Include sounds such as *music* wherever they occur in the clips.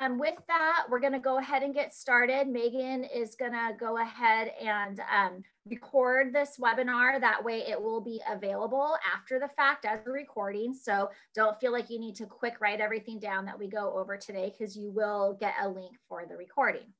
um, with that, we're going to go ahead and get started. Megan is going to go ahead and um, record this webinar. That way it will be available after the fact as a recording. So don't feel like you need to quick write everything down that we go over today because you will get a link for the recording.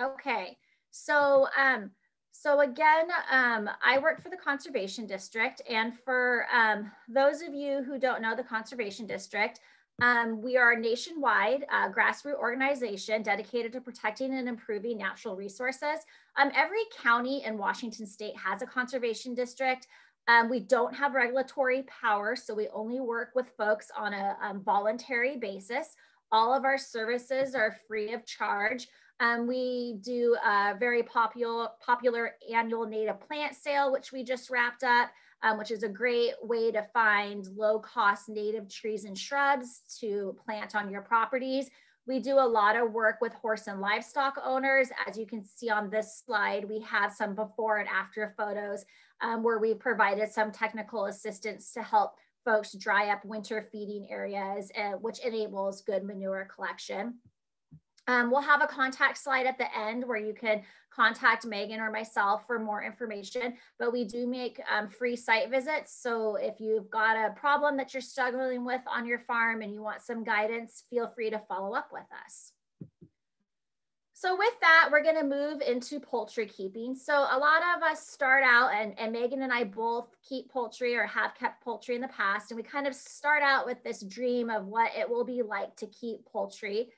Okay, so um, so again, um, I work for the Conservation District. And for um, those of you who don't know the Conservation District, um, we are a nationwide uh, grassroots organization dedicated to protecting and improving natural resources. Um, every county in Washington state has a conservation district. Um, we don't have regulatory power, so we only work with folks on a um, voluntary basis. All of our services are free of charge. Um, we do a very popular, popular annual native plant sale, which we just wrapped up, um, which is a great way to find low cost native trees and shrubs to plant on your properties. We do a lot of work with horse and livestock owners. As you can see on this slide, we have some before and after photos um, where we provided some technical assistance to help folks dry up winter feeding areas, uh, which enables good manure collection. Um, we'll have a contact slide at the end where you can contact Megan or myself for more information, but we do make um, free site visits. So if you've got a problem that you're struggling with on your farm and you want some guidance, feel free to follow up with us. So with that, we're gonna move into poultry keeping. So a lot of us start out and, and Megan and I both keep poultry or have kept poultry in the past. And we kind of start out with this dream of what it will be like to keep poultry.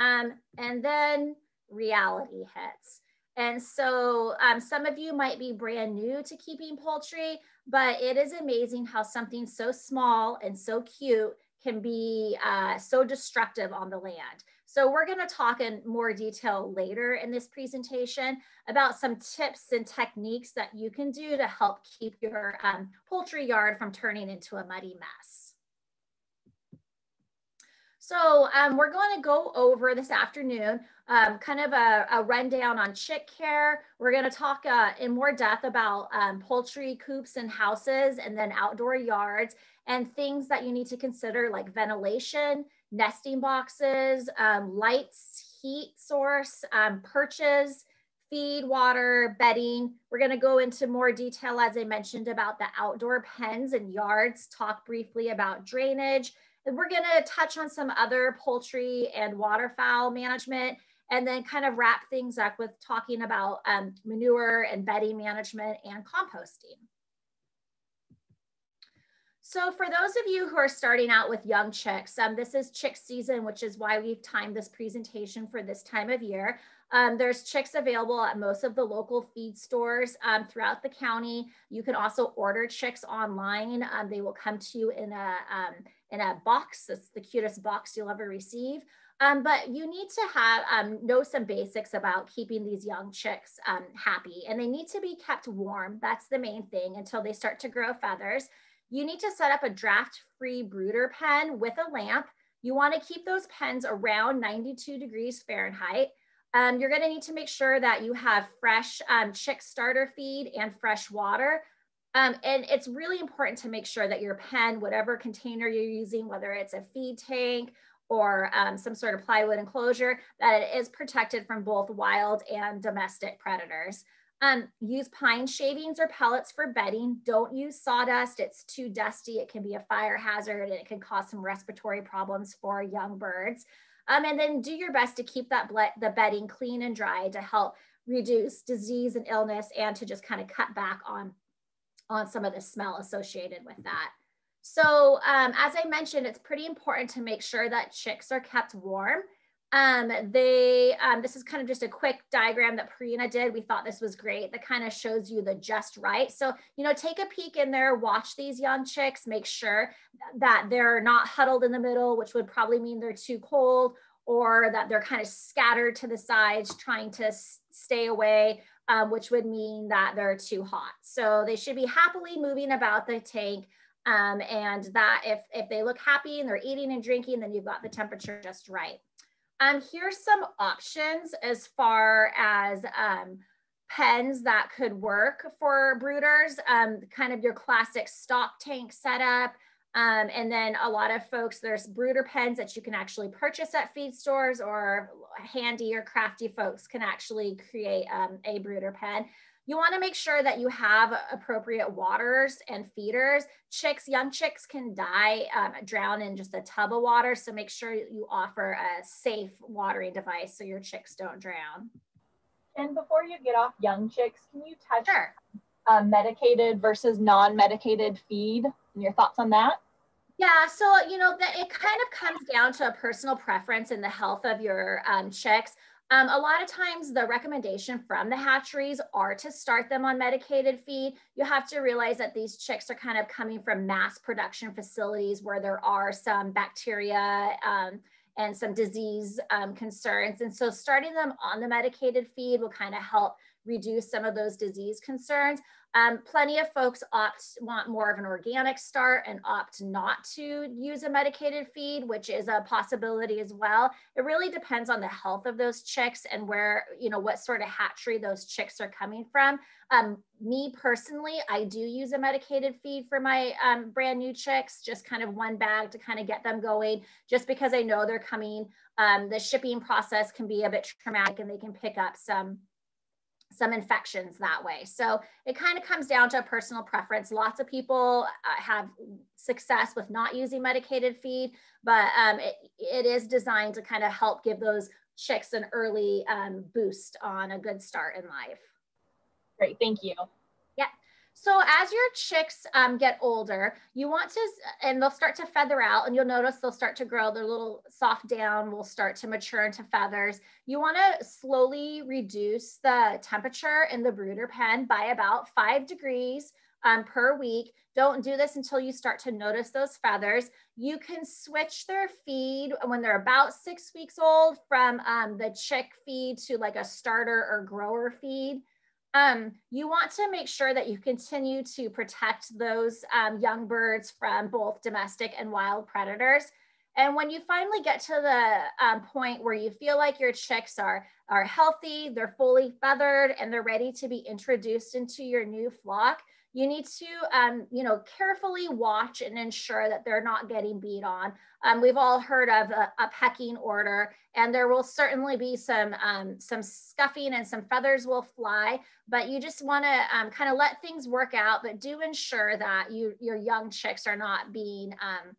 Um, and then reality hits. And so um, some of you might be brand new to keeping poultry, but it is amazing how something so small and so cute can be uh, so destructive on the land. So we're gonna talk in more detail later in this presentation about some tips and techniques that you can do to help keep your um, poultry yard from turning into a muddy mess. So um, we're going to go over this afternoon um, kind of a, a, rundown on chick care. We're going to talk uh, in more depth about um, poultry coops and houses and then outdoor yards and things that you need to consider like ventilation, nesting boxes, um, lights, heat source, um, perches, feed, water, bedding. We're going to go into more detail, as I mentioned, about the outdoor pens and yards, talk briefly about drainage, we're going to touch on some other poultry and waterfowl management and then kind of wrap things up with talking about um, manure and bedding management and composting. So for those of you who are starting out with young chicks, um, this is chick season, which is why we've timed this presentation for this time of year. Um, there's chicks available at most of the local feed stores um, throughout the county. You can also order chicks online. Um, they will come to you in a, um, in a box. It's the cutest box you'll ever receive. Um, but you need to have um, know some basics about keeping these young chicks happy and they need to be kept warm. That's the main thing until they start to grow feathers. You need to set up a draft free brooder pen with a lamp. You want to keep those pens around 92 degrees Fahrenheit. Um, you're going to need to make sure that you have fresh um, chick starter feed and fresh water. Um, and it's really important to make sure that your pen, whatever container you're using, whether it's a feed tank or um, some sort of plywood enclosure, that it is protected from both wild and domestic predators. Um, use pine shavings or pellets for bedding. Don't use sawdust. It's too dusty. It can be a fire hazard and it can cause some respiratory problems for young birds. Um, and then do your best to keep that the bedding clean and dry to help reduce disease and illness and to just kind of cut back on on some of the smell associated with that. So um, as I mentioned, it's pretty important to make sure that chicks are kept warm. Um, they, um, this is kind of just a quick diagram that Prina did. We thought this was great. That kind of shows you the just right. So, you know, take a peek in there, watch these young chicks, make sure that they're not huddled in the middle, which would probably mean they're too cold or that they're kind of scattered to the sides, trying to stay away um, which would mean that they're too hot. So they should be happily moving about the tank. Um, and that if, if they look happy and they're eating and drinking, then you've got the temperature just right. Um, here's some options as far as um, pens that could work for brooders, um, kind of your classic stock tank setup. Um, and then a lot of folks, there's brooder pens that you can actually purchase at feed stores or handy or crafty folks can actually create um, a brooder pen. You want to make sure that you have appropriate waters and feeders. Chicks, young chicks can die, um, drown in just a tub of water. So make sure you offer a safe watering device so your chicks don't drown. And before you get off young chicks, can you touch sure. uh, medicated versus non-medicated feed and your thoughts on that? Yeah, so you know that it kind of comes down to a personal preference and the health of your um, chicks. Um, a lot of times the recommendation from the hatcheries are to start them on medicated feed. You have to realize that these chicks are kind of coming from mass production facilities where there are some bacteria um, and some disease um, concerns. And so starting them on the medicated feed will kind of help reduce some of those disease concerns. Um, plenty of folks opt want more of an organic start and opt not to use a medicated feed, which is a possibility as well. It really depends on the health of those chicks and where, you know, what sort of hatchery those chicks are coming from. Um, me personally, I do use a medicated feed for my um, brand new chicks, just kind of one bag to kind of get them going, just because I know they're coming. Um, the shipping process can be a bit traumatic and they can pick up some some infections that way. So it kind of comes down to a personal preference. Lots of people uh, have success with not using medicated feed, but um, it, it is designed to kind of help give those chicks an early um, boost on a good start in life. Great, thank you. So as your chicks um, get older, you want to, and they'll start to feather out and you'll notice they'll start to grow. Their little soft down will start to mature into feathers. You want to slowly reduce the temperature in the brooder pen by about five degrees um, per week. Don't do this until you start to notice those feathers. You can switch their feed when they're about six weeks old from um, the chick feed to like a starter or grower feed um, you want to make sure that you continue to protect those um, young birds from both domestic and wild predators. And when you finally get to the um, point where you feel like your chicks are, are healthy, they're fully feathered, and they're ready to be introduced into your new flock, you need to, um, you know, carefully watch and ensure that they're not getting beat on. Um, we've all heard of a, a, pecking order, and there will certainly be some um, some scuffing and some feathers will fly. But you just want to um, kind of let things work out, but do ensure that you your young chicks are not being um,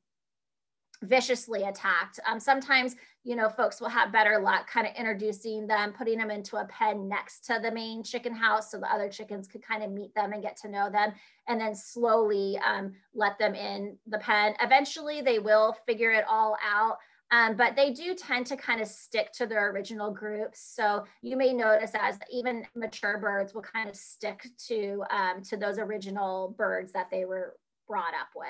viciously attacked. Um, sometimes, you know, folks will have better luck kind of introducing them, putting them into a pen next to the main chicken house so the other chickens could kind of meet them and get to know them, and then slowly um, let them in the pen. Eventually, they will figure it all out. Um, but they do tend to kind of stick to their original groups. So you may notice as even mature birds will kind of stick to um, to those original birds that they were brought up with.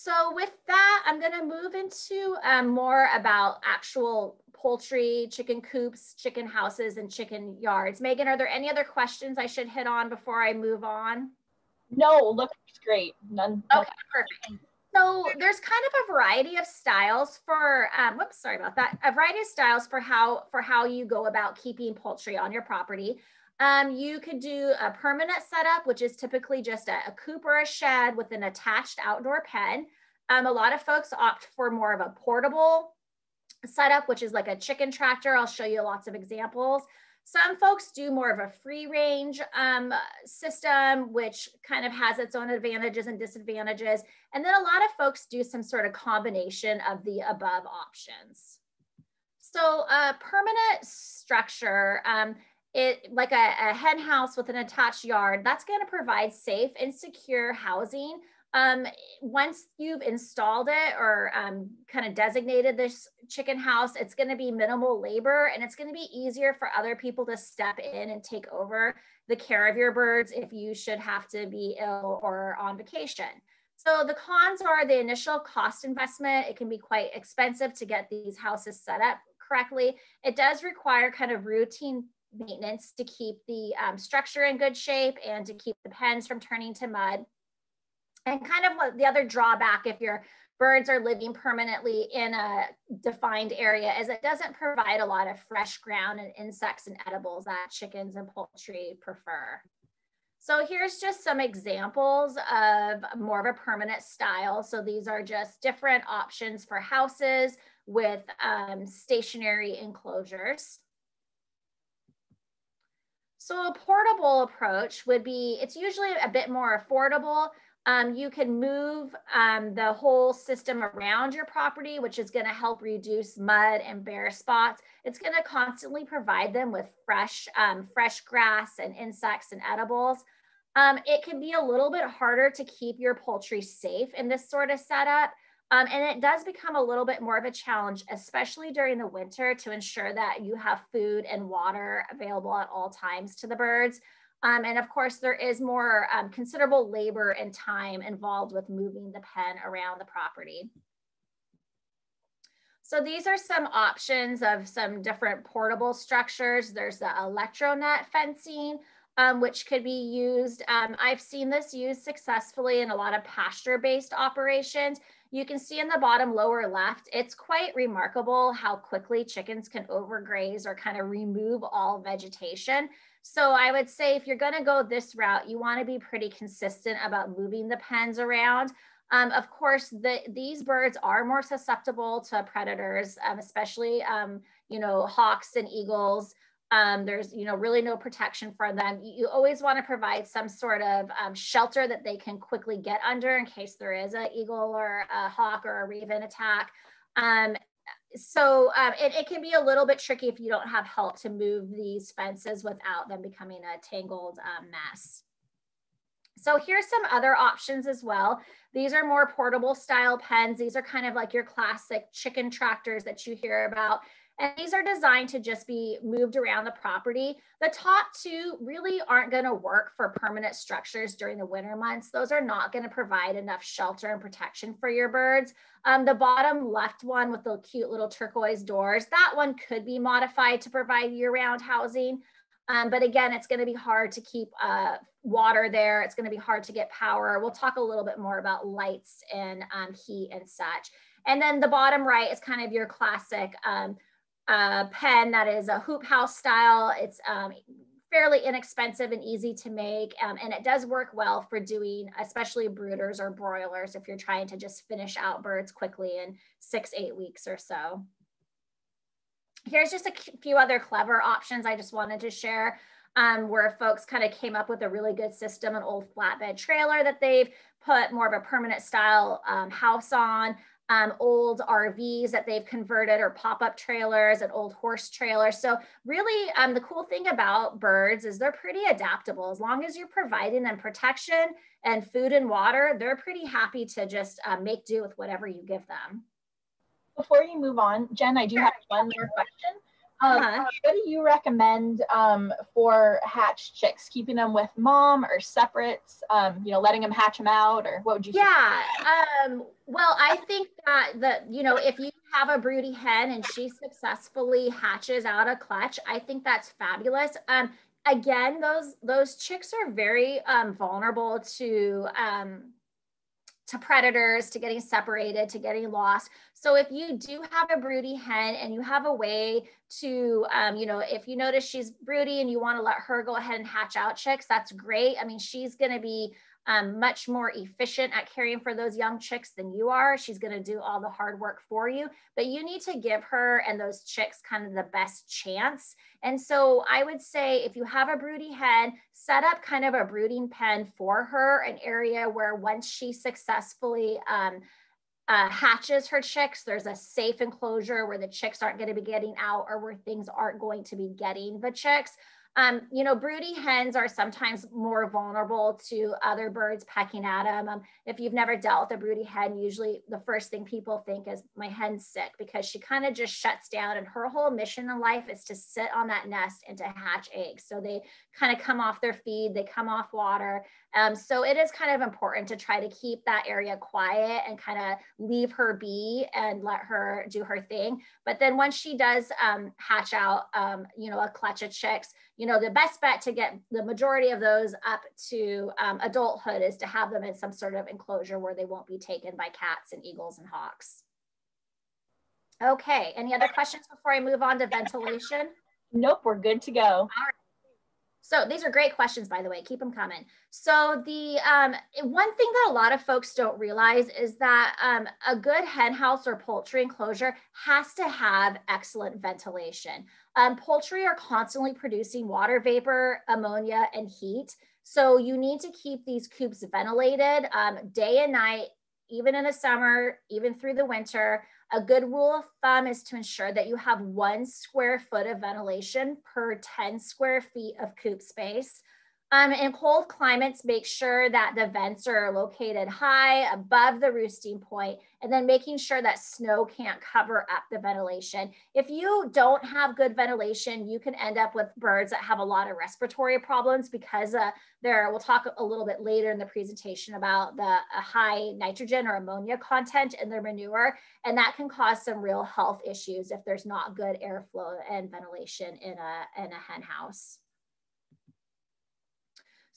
So with that, I'm going to move into um, more about actual poultry, chicken coops, chicken houses, and chicken yards. Megan, are there any other questions I should hit on before I move on? No, looks great. None. Okay, perfect. So there's kind of a variety of styles for, um, whoops, sorry about that. A variety of styles for how for how you go about keeping poultry on your property. Um, you could do a permanent setup, which is typically just a, a coop or a shed with an attached outdoor pen. Um, a lot of folks opt for more of a portable setup, which is like a chicken tractor. I'll show you lots of examples. Some folks do more of a free range um, system, which kind of has its own advantages and disadvantages. And then a lot of folks do some sort of combination of the above options. So a permanent structure, um, it like a, a hen house with an attached yard, that's going to provide safe and secure housing. Um, once you've installed it or um, kind of designated this chicken house, it's going to be minimal labor and it's going to be easier for other people to step in and take over the care of your birds if you should have to be ill or on vacation. So the cons are the initial cost investment. It can be quite expensive to get these houses set up correctly. It does require kind of routine maintenance to keep the um, structure in good shape and to keep the pens from turning to mud. And kind of the other drawback if your birds are living permanently in a defined area is it doesn't provide a lot of fresh ground and insects and edibles that chickens and poultry prefer. So here's just some examples of more of a permanent style. So these are just different options for houses with um, stationary enclosures. So a portable approach would be, it's usually a bit more affordable. Um, you can move um, the whole system around your property, which is gonna help reduce mud and bare spots. It's gonna constantly provide them with fresh, um, fresh grass and insects and edibles. Um, it can be a little bit harder to keep your poultry safe in this sort of setup. Um, and it does become a little bit more of a challenge, especially during the winter, to ensure that you have food and water available at all times to the birds. Um, and of course, there is more um, considerable labor and time involved with moving the pen around the property. So these are some options of some different portable structures. There's the electronet fencing, um, which could be used. Um, I've seen this used successfully in a lot of pasture-based operations. You can see in the bottom lower left, it's quite remarkable how quickly chickens can overgraze or kind of remove all vegetation. So I would say if you're gonna go this route, you wanna be pretty consistent about moving the pens around. Um, of course, the, these birds are more susceptible to predators, um, especially, um, you know, hawks and eagles. Um, there's, you know, really no protection for them. You, always want to provide some sort of um, shelter that they can quickly get under in case there is an eagle or a hawk or a raven attack. Um, so um, it, it, can be a little bit tricky if you don't have help to move these fences without them becoming a tangled um, mess. So here's some other options as well. These are more portable style pens. These are kind of like your classic chicken tractors that you hear about. And these are designed to just be moved around the property. The top two really aren't gonna work for permanent structures during the winter months. Those are not gonna provide enough shelter and protection for your birds. Um, the bottom left one with the cute little turquoise doors, that one could be modified to provide year-round housing. Um, but again, it's gonna be hard to keep uh, water there. It's gonna be hard to get power. We'll talk a little bit more about lights and um, heat and such. And then the bottom right is kind of your classic um, uh, pen that is a hoop house style. It's um, fairly inexpensive and easy to make. Um, and it does work well for doing, especially brooders or broilers, if you're trying to just finish out birds quickly in six, eight weeks or so. Here's just a few other clever options I just wanted to share. Um, where folks kind of came up with a really good system, an old flatbed trailer that they've put more of a permanent style um, house on um, old RVs that they've converted or pop-up trailers and old horse trailers. So really um, the cool thing about birds is they're pretty adaptable. As long as you're providing them protection and food and water, they're pretty happy to just uh, make do with whatever you give them. Before you move on, Jen, I do have one more question. Um, uh-huh. What do you recommend um, for hatch chicks? Keeping them with mom or separate? Um, you know, letting them hatch them out, or what would you? Yeah. Um, well, I think that the you know if you have a broody hen and she successfully hatches out a clutch, I think that's fabulous. Um, again, those those chicks are very um, vulnerable to um, to predators, to getting separated, to getting lost. So if you do have a broody hen and you have a way to, um, you know, if you notice she's broody and you want to let her go ahead and hatch out chicks, that's great. I mean, she's going to be um, much more efficient at caring for those young chicks than you are. She's going to do all the hard work for you, but you need to give her and those chicks kind of the best chance. And so I would say if you have a broody hen, set up kind of a brooding pen for her, an area where once she successfully um, uh, hatches her chicks, there's a safe enclosure where the chicks aren't going to be getting out or where things aren't going to be getting the chicks. Um, you know, broody hens are sometimes more vulnerable to other birds pecking at them. Um, if you've never dealt with a broody hen, usually the first thing people think is my hen's sick because she kind of just shuts down and her whole mission in life is to sit on that nest and to hatch eggs. So they kind of come off their feed, they come off water. Um, so it is kind of important to try to keep that area quiet and kind of leave her be and let her do her thing. But then once she does um, hatch out, um, you know, a clutch of chicks, you know, the best bet to get the majority of those up to um, adulthood is to have them in some sort of enclosure where they won't be taken by cats and eagles and hawks. Okay, any other questions before I move on to ventilation? Nope, we're good to go. So these are great questions, by the way. Keep them coming. So the um, one thing that a lot of folks don't realize is that um, a good hen house or poultry enclosure has to have excellent ventilation. Um, poultry are constantly producing water vapor, ammonia, and heat. So you need to keep these coops ventilated um, day and night, even in the summer, even through the winter. A good rule of thumb is to ensure that you have one square foot of ventilation per 10 square feet of coop space. Um, in cold climates, make sure that the vents are located high above the roosting point, and then making sure that snow can't cover up the ventilation. If you don't have good ventilation, you can end up with birds that have a lot of respiratory problems because uh, there, we'll talk a little bit later in the presentation about the high nitrogen or ammonia content in their manure, and that can cause some real health issues if there's not good airflow and ventilation in a, in a hen house.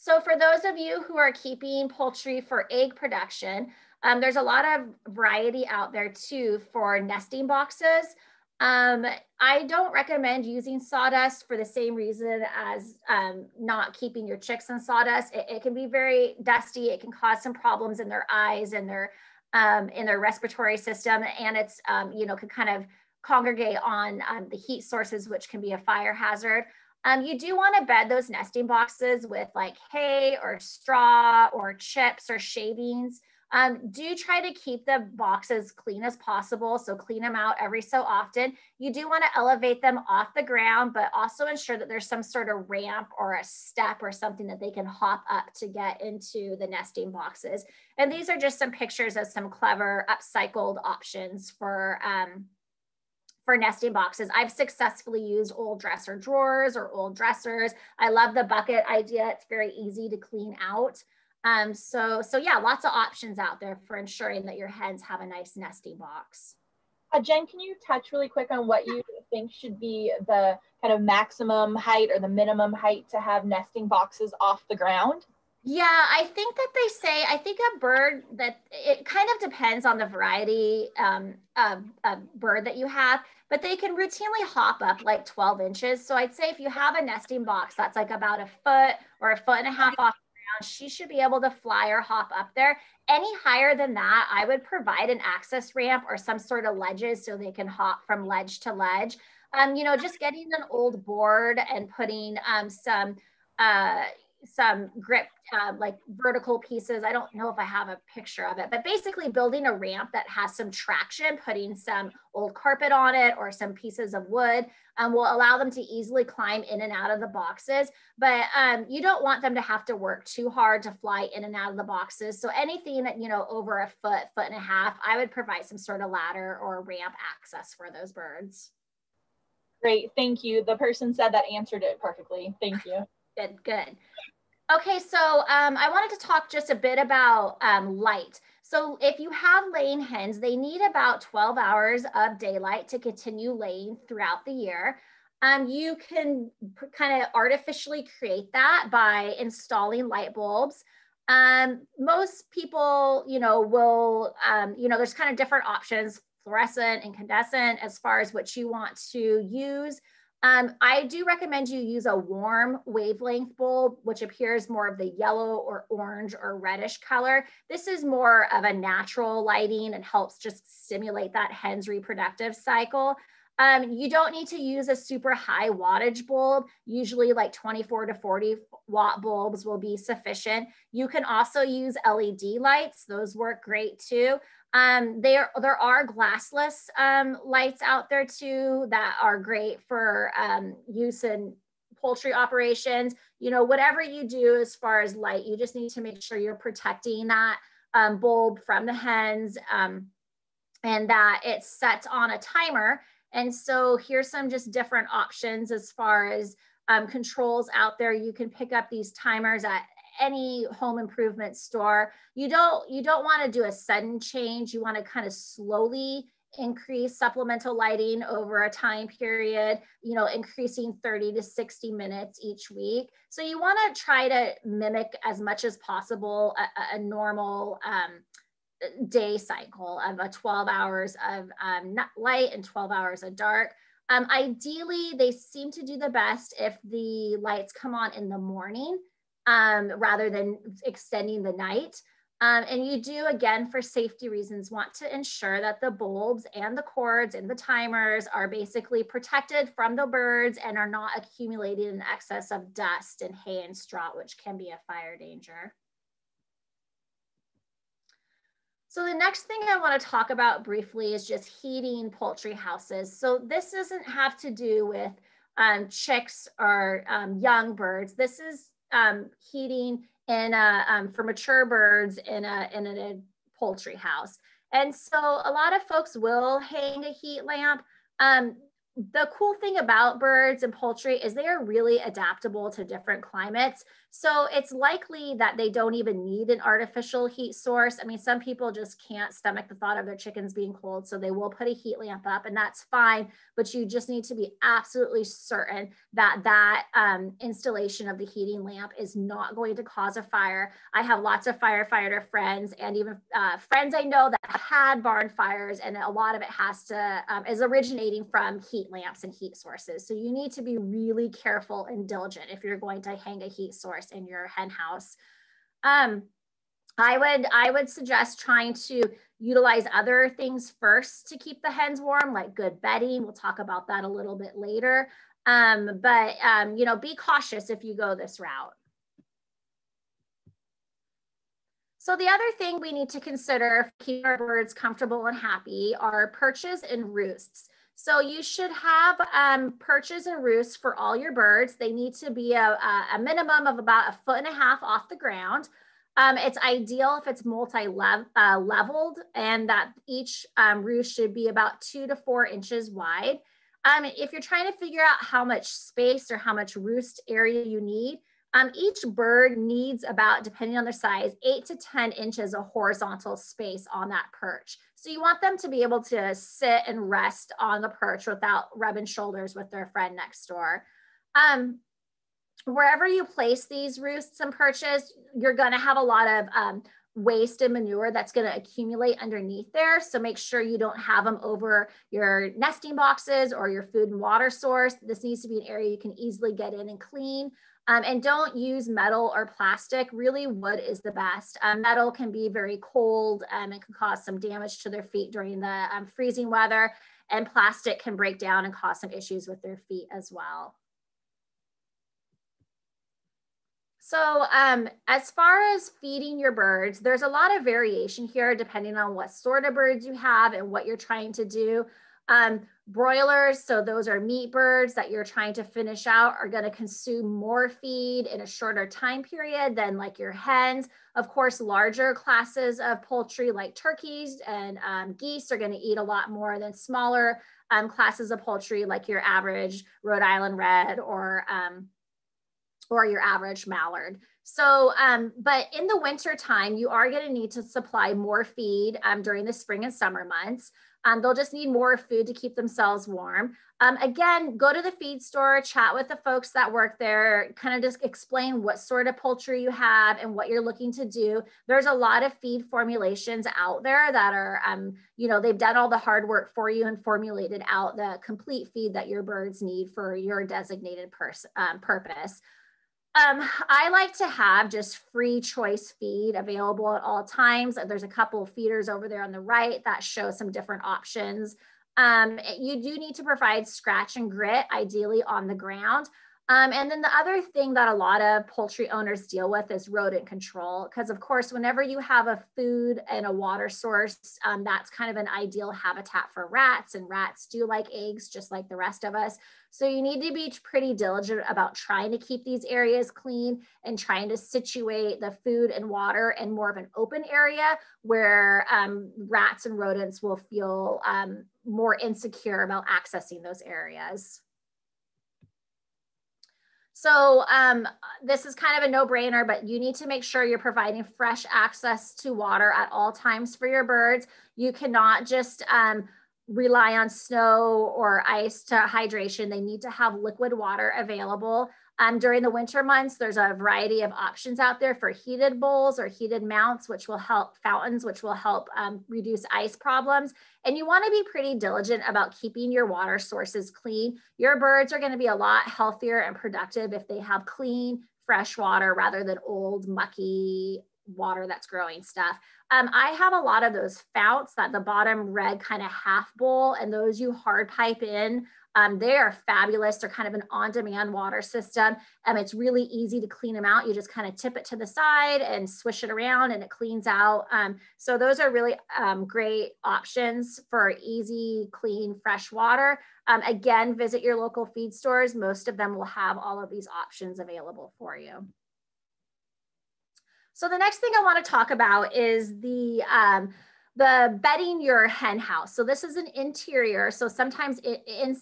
So for those of you who are keeping poultry for egg production, um, there's a lot of variety out there too for nesting boxes. Um, I don't recommend using sawdust for the same reason as um, not keeping your chicks in sawdust. It, it, can be very dusty. It can cause some problems in their eyes and their um, in their respiratory system, and it's um, you know can kind of congregate on um, the heat sources, which can be a fire hazard. Um, you do want to bed those nesting boxes with like hay or straw or chips or shavings. Um, do try to keep the boxes clean as possible. So clean them out every so often. You do want to elevate them off the ground, but also ensure that there's some sort of ramp or a step or something that they can hop up to get into the nesting boxes. And these are just some pictures of some clever upcycled options for um, for nesting boxes. I've successfully used old dresser drawers or old dressers. I love the bucket idea. It's very easy to clean out. Um, so, so yeah, lots of options out there for ensuring that your hens have a nice nesting box. Uh, Jen, can you touch really quick on what you think should be the kind of maximum height or the minimum height to have nesting boxes off the ground? Yeah, I think that they say, I think a bird that it kind of depends on the variety um, of, of bird that you have, but they can routinely hop up like 12 inches. So I'd say if you have a nesting box that's like about a foot or a foot and a half off the ground, she should be able to fly or hop up there. Any higher than that, I would provide an access ramp or some sort of ledges so they can hop from ledge to ledge. Um, you know, just getting an old board and putting um, some, uh, some grip uh, like vertical pieces. I don't know if I have a picture of it, but basically building a ramp that has some traction, putting some old carpet on it or some pieces of wood um, will allow them to easily climb in and out of the boxes. But um, you don't want them to have to work too hard to fly in and out of the boxes. So anything that, you know, over a foot, foot and a half, I would provide some sort of ladder or ramp access for those birds. Great, thank you. The person said that answered it perfectly. Thank you. Good, good. Okay, so um, I wanted to talk just a bit about um, light. So if you have laying hens, they need about 12 hours of daylight to continue laying throughout the year. Um, you can kind of artificially create that by installing light bulbs. Um, most people, you know, will, um, you know, there's kind of different options, fluorescent, incandescent, as far as what you want to use. Um, I do recommend you use a warm wavelength bulb, which appears more of the yellow or orange or reddish color. This is more of a natural lighting and helps just stimulate that hen's reproductive cycle. Um, you don't need to use a super high wattage bulb. Usually like 24 to 40 watt bulbs will be sufficient. You can also use LED lights. Those work great too. Um, there, there are glassless um, lights out there too that are great for um, use in poultry operations. You know, whatever you do as far as light, you just need to make sure you're protecting that um, bulb from the hens um, and that it's set on a timer. And so here's some just different options as far as um, controls out there. You can pick up these timers at any home improvement store. You don't you don't want to do a sudden change. You want to kind of slowly increase supplemental lighting over a time period, you know, increasing 30 to 60 minutes each week. So you want to try to mimic as much as possible a, a normal um, day cycle of a 12 hours of um, light and 12 hours of dark. Um, ideally, they seem to do the best if the lights come on in the morning um, rather than extending the night. Um, and you do, again, for safety reasons, want to ensure that the bulbs and the cords and the timers are basically protected from the birds and are not accumulating in excess of dust and hay and straw, which can be a fire danger. So the next thing I want to talk about briefly is just heating poultry houses. So this doesn't have to do with um, chicks or um, young birds. This is um, heating in a, um, for mature birds in a, in a poultry house. And so a lot of folks will hang a heat lamp. Um, the cool thing about birds and poultry is they are really adaptable to different climates. So it's likely that they don't even need an artificial heat source. I mean, some people just can't stomach the thought of their chickens being cold, so they will put a heat lamp up, and that's fine. But you just need to be absolutely certain that that um, installation of the heating lamp is not going to cause a fire. I have lots of firefighter friends and even uh, friends I know that had barn fires, and a lot of it has to um, is originating from heat lamps and heat sources. So you need to be really careful and diligent if you're going to hang a heat source in your hen house. Um, I would I would suggest trying to utilize other things first to keep the hens warm, like good bedding. We'll talk about that a little bit later. Um, but um, you know, be cautious if you go this route. So the other thing we need to consider keep our birds comfortable and happy are perches and roosts. So you should have um, perches and roosts for all your birds. They need to be a, a minimum of about a foot and a half off the ground. Um, it's ideal if it's multi-leveled uh, and that each um, roost should be about two to four inches wide. Um, if you're trying to figure out how much space or how much roost area you need, um, each bird needs about, depending on their size, eight to 10 inches of horizontal space on that perch. So you want them to be able to sit and rest on the perch without rubbing shoulders with their friend next door. Um, wherever you place these roosts and perches, you're gonna have a lot of um, waste and manure that's going to accumulate underneath there. So make sure you don't have them over your nesting boxes or your food and water source. This needs to be an area you can easily get in and clean. Um, and don't use metal or plastic. Really, wood is the best. Um, metal can be very cold um, and can cause some damage to their feet during the um, freezing weather. And plastic can break down and cause some issues with their feet as well. So um, as far as feeding your birds, there's a lot of variation here depending on what sort of birds you have and what you're trying to do. Um, broilers, so those are meat birds that you're trying to finish out, are going to consume more feed in a shorter time period than like your hens. Of course, larger classes of poultry like turkeys and um, geese are going to eat a lot more than smaller um, classes of poultry like your average Rhode Island red or um, or your average mallard. So, um, but in the winter time, you are going to need to supply more feed um, during the spring and summer months. Um, they'll just need more food to keep themselves warm. Um, again, go to the feed store, chat with the folks that work there, kind of just explain what sort of poultry you have and what you're looking to do. There's a lot of feed formulations out there that are, um, you know, they've done all the hard work for you and formulated out the complete feed that your birds need for your designated pers- um, purpose. Um, I like to have just free choice feed available at all times. There's a couple of feeders over there on the right that show some different options. Um, you do need to provide scratch and grit, ideally on the ground. Um, and then the other thing that a lot of poultry owners deal with is rodent control. Because, of course, whenever you have a food and a water source, um, that's kind of an ideal habitat for rats. And rats do like eggs, just like the rest of us. So you need to be pretty diligent about trying to keep these areas clean and trying to situate the food and water in more of an open area where um, rats and rodents will feel um, more insecure about accessing those areas. So um, this is kind of a no brainer, but you need to make sure you're providing fresh access to water at all times for your birds. You cannot just um, rely on snow or ice to hydration. They need to have liquid water available. Um, during the winter months, there's a variety of options out there for heated bowls or heated mounts, which will help fountains, which will help um, reduce ice problems. And you wanna be pretty diligent about keeping your water sources clean. Your birds are gonna be a lot healthier and productive if they have clean, fresh water rather than old, mucky water that's growing stuff. Um, I have a lot of those founts that the bottom red kind of half bowl and those you hard pipe in um, they are fabulous. They're kind of an on-demand water system. Um, it's really easy to clean them out. You just kind of tip it to the side and swish it around and it cleans out. Um, so those are really um, great options for easy, clean, fresh water. Um, again, visit your local feed stores. Most of them will have all of these options available for you. So the next thing I want to talk about is the um, the bedding your hen house. So this is an interior. So sometimes it, in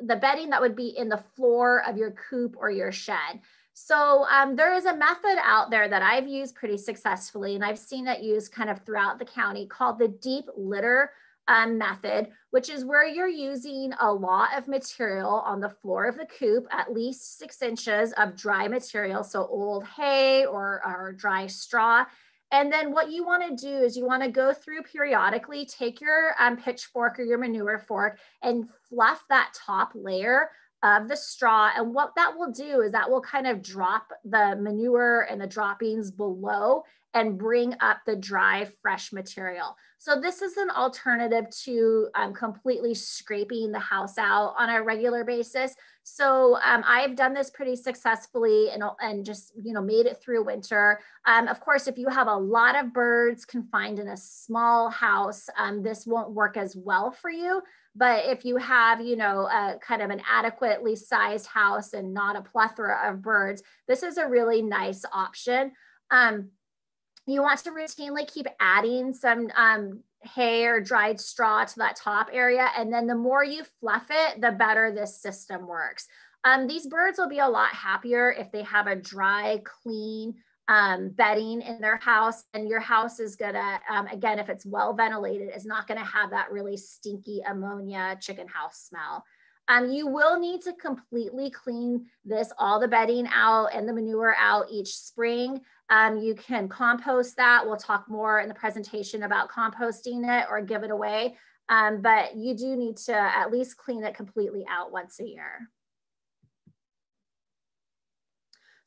the bedding that would be in the floor of your coop or your shed. So um, there is a method out there that I've used pretty successfully, and I've seen it used kind of throughout the county called the deep litter um, method, which is where you're using a lot of material on the floor of the coop, at least six inches of dry material, so old hay or, or dry straw, and then what you want to do is you want to go through periodically, take your um, pitchfork or your manure fork and fluff that top layer of the straw. And what that will do is that will kind of drop the manure and the droppings below and bring up the dry, fresh material. So this is an alternative to um, completely scraping the house out on a regular basis. So um, I've done this pretty successfully and, and just, you know, made it through winter. Um, of course, if you have a lot of birds confined in a small house, um, this won't work as well for you. But if you have, you know, a kind of an adequately sized house and not a plethora of birds, this is a really nice option. Um, you want to routinely keep adding some um, hay or dried straw to that top area. And then the more you fluff it, the better this system works. Um, these birds will be a lot happier if they have a dry, clean um, bedding in their house. And your house is gonna, um, again, if it's well ventilated, is not gonna have that really stinky ammonia chicken house smell. Um, you will need to completely clean this, all the bedding out and the manure out each spring. Um, you can compost that. We'll talk more in the presentation about composting it or give it away. Um, but you do need to at least clean it completely out once a year.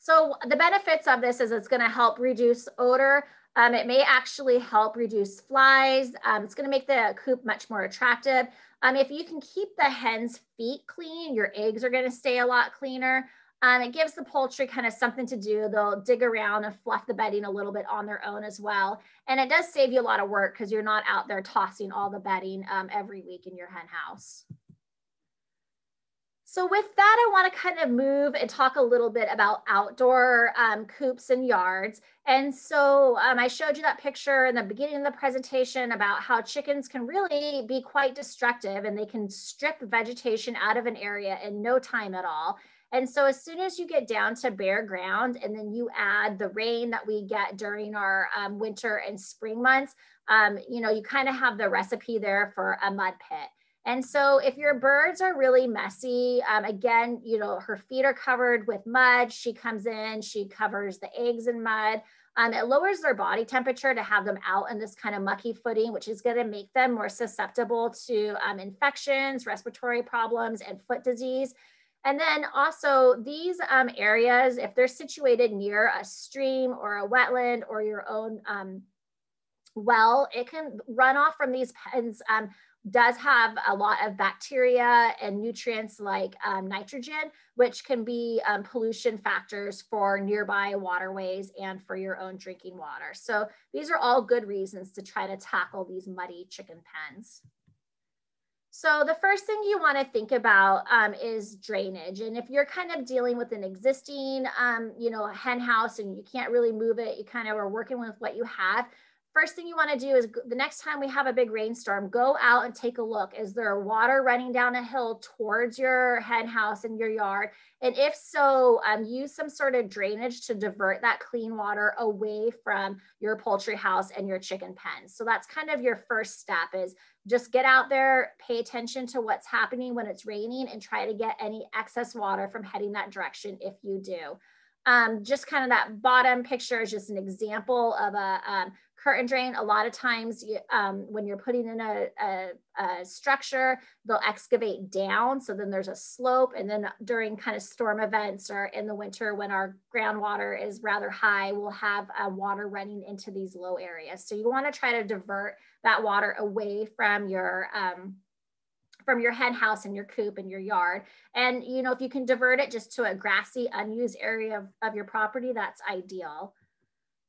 So the benefits of this is it's gonna help reduce odor. Um, it may actually help reduce flies. Um, it's gonna make the coop much more attractive. Um, if you can keep the hen's feet clean, your eggs are gonna stay a lot cleaner. Um, it gives the poultry kind of something to do. They'll dig around and fluff the bedding a little bit on their own as well. And it does save you a lot of work because you're not out there tossing all the bedding um, every week in your hen house. So with that, I want to kind of move and talk a little bit about outdoor um, coops and yards. And so um, I showed you that picture in the beginning of the presentation about how chickens can really be quite destructive and they can strip vegetation out of an area in no time at all. And so as soon as you get down to bare ground and then you add the rain that we get during our um, winter and spring months, um, you know, you kind of have the recipe there for a mud pit. And so if your birds are really messy, um, again, you know, her feet are covered with mud. She comes in, she covers the eggs in mud. Um, it lowers their body temperature to have them out in this kind of mucky footing, which is going to make them more susceptible to um, infections, respiratory problems, and foot disease. And then also these um, areas, if they're situated near a stream or a wetland or your own um, well, it can run off from these pens um, does have a lot of bacteria and nutrients like um, nitrogen, which can be um, pollution factors for nearby waterways and for your own drinking water. So these are all good reasons to try to tackle these muddy chicken pens. So the first thing you want to think about um, is drainage. And if you're kind of dealing with an existing, um, you know, hen house and you can't really move it, you kind of are working with what you have, first thing you want to do is the next time we have a big rainstorm, go out and take a look. Is there water running down a hill towards your hen house and your yard? And if so, um, use some sort of drainage to divert that clean water away from your poultry house and your chicken pen. So that's kind of your first step is just get out there, pay attention to what's happening when it's raining and try to get any excess water from heading that direction if you do. Um, just kind of that bottom picture is just an example of a um, curtain drain. A lot of times you, um, when you're putting in a, a, a, structure, they'll excavate down. So then there's a slope. And then during kind of storm events or in the winter when our groundwater is rather high, we'll have uh, water running into these low areas. So you wanna try to divert that water away from your um, from your hen house and your coop and your yard. And, you know, if you can divert it just to a grassy, unused area of, of your property, that's ideal.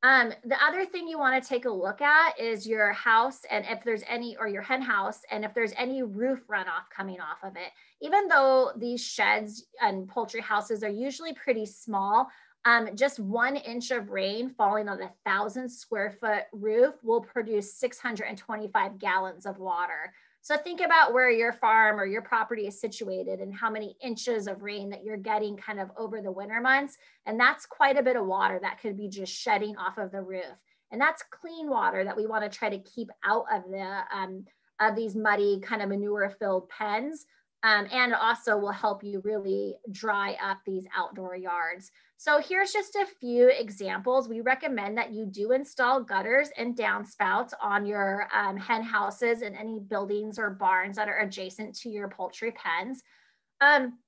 Um, the other thing you want to take a look at is your house and if there's any, or your hen house, and if there's any roof runoff coming off of it. Even though these sheds and poultry houses are usually pretty small, um, just one inch of rain falling on a thousand square foot roof will produce 625 gallons of water. So think about where your farm or your property is situated and how many inches of rain that you're getting kind of over the winter months. And that's quite a bit of water that could be just shedding off of the roof. And that's clean water that we want to try to keep out of the um, of these muddy kind of manure filled pens um, and also will help you really dry up these outdoor yards. So here's just a few examples. We recommend that you do install gutters and downspouts on your um, hen houses and any buildings or barns that are adjacent to your poultry pens. Um,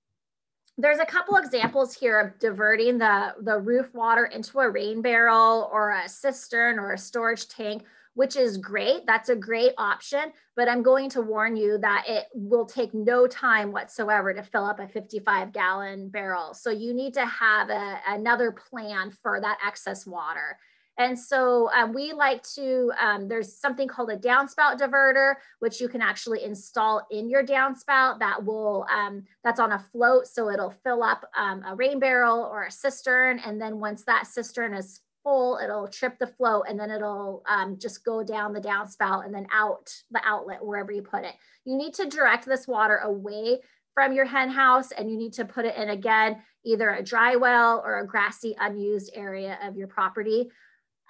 there's a couple examples here of diverting the, the roof water into a rain barrel or a cistern or a storage tank which is great. That's a great option, but I'm going to warn you that it will take no time whatsoever to fill up a 55 gallon barrel. So you need to have a, another plan for that excess water. And so um, we like to, um, there's something called a downspout diverter, which you can actually install in your downspout that will, um, that's on a float. So it'll fill up um, a rain barrel or a cistern. And then once that cistern is full, it'll trip the float and then it'll um, just go down the downspout and then out the outlet wherever you put it. You need to direct this water away from your hen house and you need to put it in again, either a dry well or a grassy unused area of your property.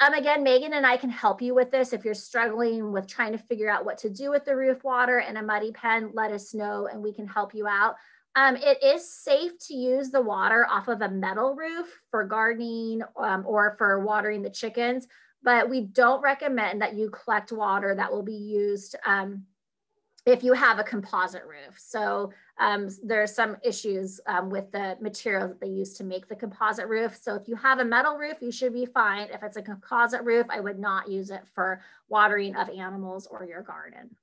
Um, again, Megan and I can help you with this. If you're struggling with trying to figure out what to do with the roof water in a muddy pen, let us know and we can help you out. Um, it is safe to use the water off of a metal roof for gardening um, or for watering the chickens, but we don't recommend that you collect water that will be used um, if you have a composite roof. So um, there are some issues um, with the material that they use to make the composite roof. So if you have a metal roof, you should be fine. If it's a composite roof, I would not use it for watering of animals or your garden.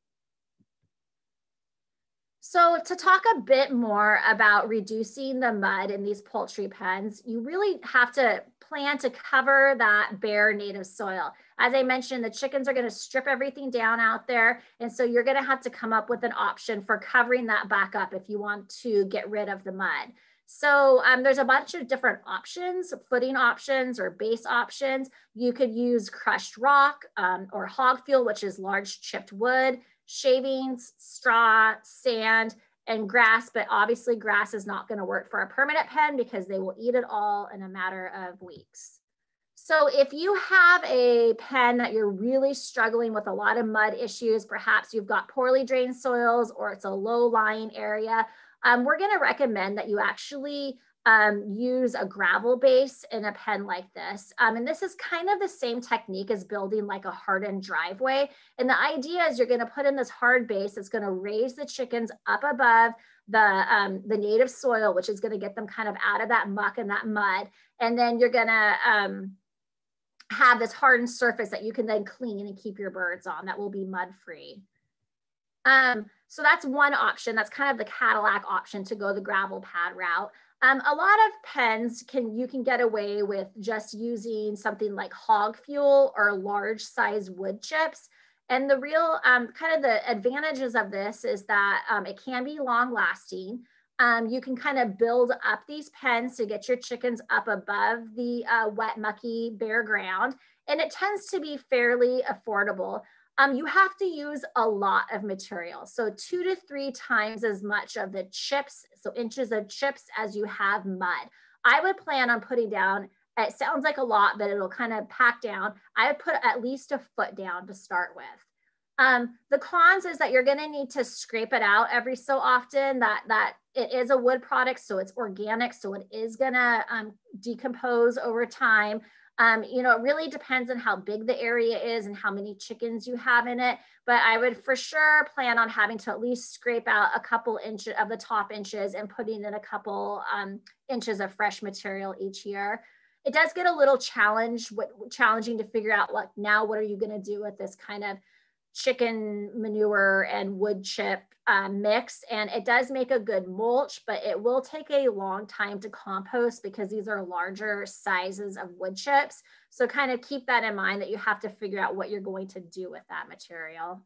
So to talk a bit more about reducing the mud in these poultry pens, you really have to plan to cover that bare native soil. As I mentioned, the chickens are gonna strip everything down out there. And so you're gonna have to come up with an option for covering that back up if you want to get rid of the mud. So um, there's a bunch of different options, footing options or base options. You could use crushed rock um, or hog fuel, which is large chipped wood shavings, straw, sand, and grass, but obviously grass is not gonna work for a permanent pen because they will eat it all in a matter of weeks. So if you have a pen that you're really struggling with a lot of mud issues, perhaps you've got poorly drained soils or it's a low lying area, um, we're gonna recommend that you actually um, use a gravel base in a pen like this. Um, and this is kind of the same technique as building like a hardened driveway. And the idea is you're gonna put in this hard base that's gonna raise the chickens up above the, um, the native soil, which is gonna get them kind of out of that muck and that mud. And then you're gonna um, have this hardened surface that you can then clean and keep your birds on that will be mud free. Um, so that's one option. That's kind of the Cadillac option to go the gravel pad route. Um, a lot of pens can you can get away with just using something like hog fuel or large size wood chips. And the real um, kind of the advantages of this is that um, it can be long lasting. Um, you can kind of build up these pens to get your chickens up above the uh, wet, mucky, bare ground. and it tends to be fairly affordable. Um, you have to use a lot of material. So two to three times as much of the chips, so inches of chips as you have mud. I would plan on putting down, it sounds like a lot, but it'll kind of pack down. I would put at least a foot down to start with. Um, the cons is that you're going to need to scrape it out every so often. That that it is a wood product, so it's organic, so it is going to um, decompose over time. Um, you know, it really depends on how big the area is and how many chickens you have in it. But I would for sure plan on having to at least scrape out a couple inches of the top inches and putting in a couple um, inches of fresh material each year. It does get a little challenge, challenging to figure out like now what are you going to do with this kind of chicken manure and wood chip uh, mix and it does make a good mulch but it will take a long time to compost because these are larger sizes of wood chips. So kind of keep that in mind that you have to figure out what you're going to do with that material.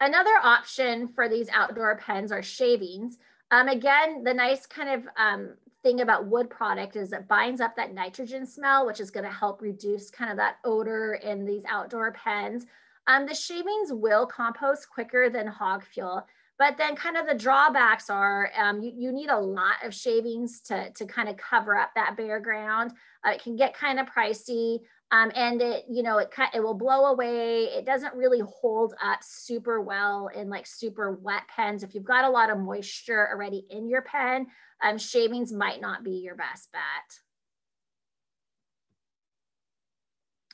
Another option for these outdoor pens are shavings. Um, again the nice kind of um, thing about wood product is it binds up that nitrogen smell, which is going to help reduce kind of that odor in these outdoor pens. Um, the shavings will compost quicker than hog fuel, but then kind of the drawbacks are um, you, you need a lot of shavings to, to kind of cover up that bare ground. Uh, it can get kind of pricey. Um, and it, you know, it cut, it will blow away. It doesn't really hold up super well in like super wet pens. If you've got a lot of moisture already in your pen, um, shavings might not be your best bet.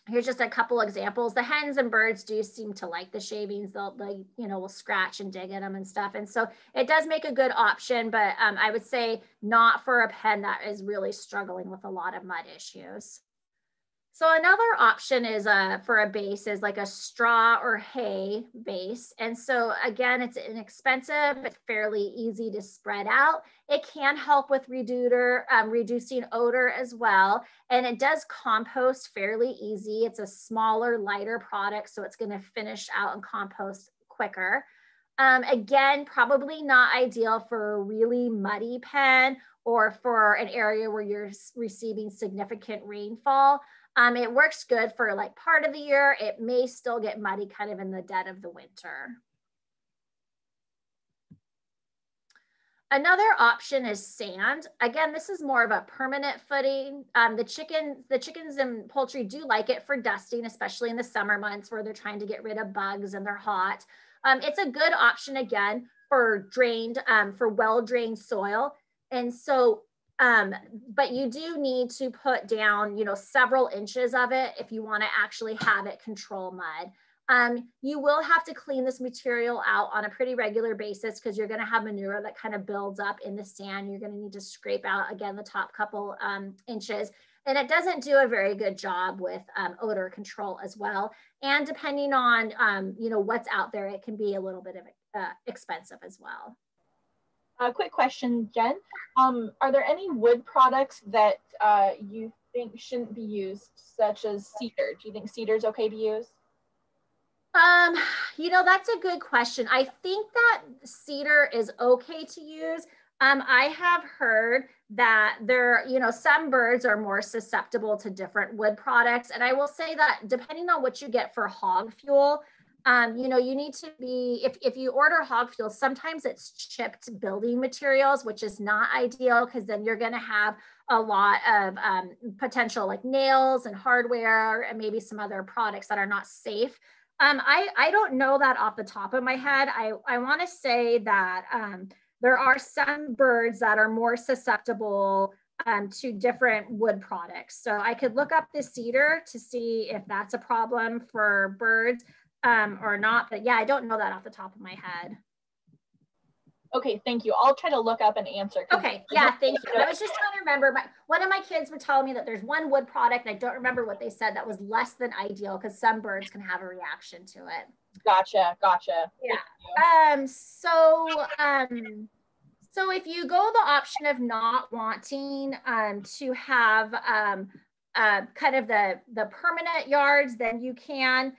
Here's just a couple examples. The hens and birds do seem to like the shavings. They'll, they, you know, will scratch and dig at them and stuff. And so it does make a good option, but um, I would say not for a pen that is really struggling with a lot of mud issues. So another option is uh, for a base is like a straw or hay base. And so again, it's inexpensive, it's fairly easy to spread out. It can help with reducer, um, reducing odor as well. And it does compost fairly easy. It's a smaller, lighter product, so it's gonna finish out and compost quicker. Um, again, probably not ideal for a really muddy pen or for an area where you're receiving significant rainfall. Um, it works good for like part of the year. It may still get muddy kind of in the dead of the winter. Another option is sand. Again, this is more of a permanent footing. Um, the chicken, the chickens and poultry do like it for dusting, especially in the summer months where they're trying to get rid of bugs and they're hot. Um, it's a good option again for drained, um, for well-drained soil. And so um, but you do need to put down, you know, several inches of it if you want to actually have it control mud. Um, you will have to clean this material out on a pretty regular basis because you're going to have manure that kind of builds up in the sand. You're going to need to scrape out again the top couple um, inches. And it doesn't do a very good job with um, odor control as well. And depending on, um, you know, what's out there, it can be a little bit of uh, expensive as well. A quick question, Jen. Um, are there any wood products that uh, you think shouldn't be used, such as cedar? Do you think cedar is okay to use? Um, you know, that's a good question. I think that cedar is okay to use. Um, I have heard that there, you know, some birds are more susceptible to different wood products. And I will say that depending on what you get for hog fuel, um, you know, you need to be, if, if you order hog fuel, sometimes it's chipped building materials, which is not ideal because then you're going to have a lot of um, potential like nails and hardware and maybe some other products that are not safe. Um, I, I don't know that off the top of my head. I, I want to say that um, there are some birds that are more susceptible um, to different wood products. So I could look up the cedar to see if that's a problem for birds um, or not. But yeah, I don't know that off the top of my head. Okay, thank you. I'll try to look up an answer. Okay, yeah, thank you. I was just trying to remember. My, one of my kids were telling me that there's one wood product, and I don't remember what they said that was less than ideal because some birds can have a reaction to it. Gotcha, gotcha. Yeah. Um. So, um, so if you go the option of not wanting um to have um uh kind of the the permanent yards, then you can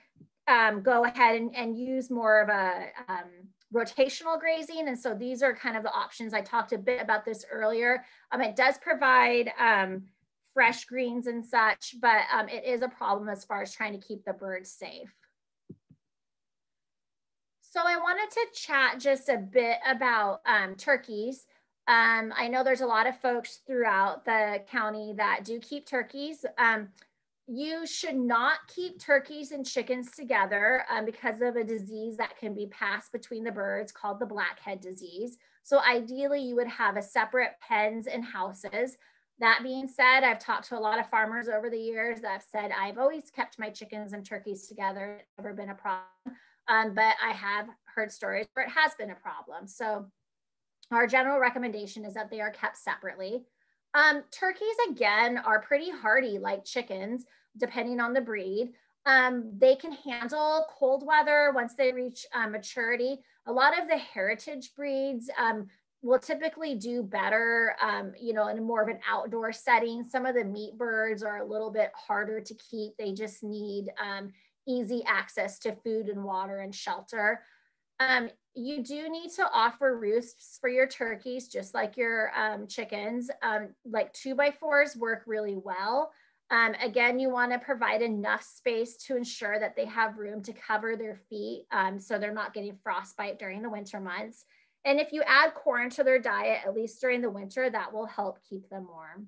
um, go ahead and, and use more of a um, rotational grazing. And so these are kind of the options. I talked a bit about this earlier. Um, it does provide um, fresh greens and such, but um, it is a problem as far as trying to keep the birds safe. So I wanted to chat just a bit about um, turkeys. I know there's a lot of folks throughout the county that do keep turkeys. You should not keep turkeys and chickens together um, because of a disease that can be passed between the birds called the blackhead disease. So ideally you would have a separate pens and houses. That being said, I've talked to a lot of farmers over the years that have said, I've always kept my chickens and turkeys together, it's never been a problem. Um, but I have heard stories where it has been a problem. So our general recommendation is that they are kept separately. Um, turkeys, again, are pretty hardy like chickens, depending on the breed. Um, they can handle cold weather once they reach uh, maturity. A lot of the heritage breeds um, will typically do better, um, you know, in more of an outdoor setting. Some of the meat birds are a little bit harder to keep. They just need um, easy access to food and water and shelter. Um, you do need to offer roosts for your turkeys, just like your um, chickens. Um, like two by fours work really well. Um, again, you want to provide enough space to ensure that they have room to cover their feet um, so they're not getting frostbite during the winter months. And if you add corn to their diet, at least during the winter, that will help keep them warm.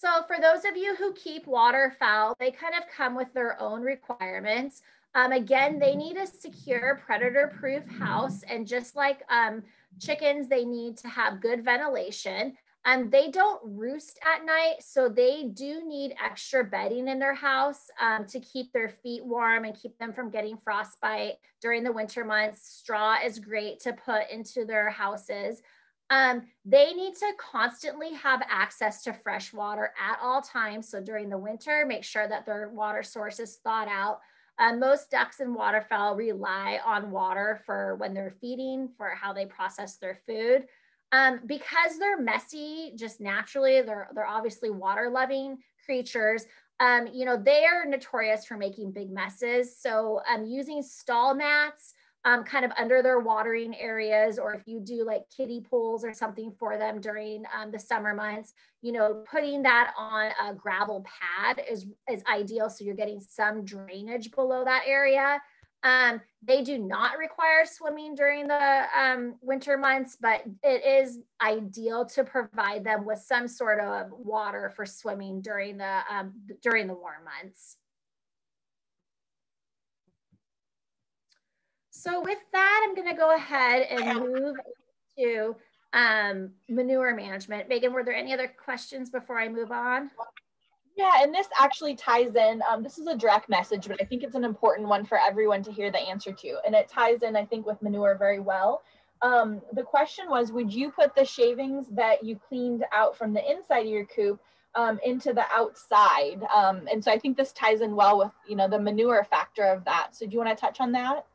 So for those of you who keep waterfowl, they kind of come with their own requirements. Um, again, they need a secure predator-proof house. And just like um, chickens, they need to have good ventilation. Um, they don't roost at night, so they do need extra bedding in their house um, to keep their feet warm and keep them from getting frostbite during the winter months. Straw is great to put into their houses. Um, they need to constantly have access to fresh water at all times. So during the winter, make sure that their water source is thought out. Um, most ducks and waterfowl rely on water for when they're feeding, for how they process their food. Um, because they're messy, just naturally, they're, they're obviously water loving creatures. Um, you know, they are notorious for making big messes. So um, using stall mats, um, kind of under their watering areas, or if you do like kiddie pools or something for them during um, the summer months, you know, putting that on a gravel pad is, is ideal. So you're getting some drainage below that area. Um, they do not require swimming during the um, winter months, but it is ideal to provide them with some sort of water for swimming during the um, during the warm months. So with that, I'm going to go ahead and move to um, manure management. Megan, were there any other questions before I move on? Yeah, and this actually ties in. Um, this is a direct message, but I think it's an important one for everyone to hear the answer to. And it ties in, I think, with manure very well. Um, the question was, would you put the shavings that you cleaned out from the inside of your coop um, into the outside? Um, and so I think this ties in well with, you know, the manure factor of that. So do you want to touch on that?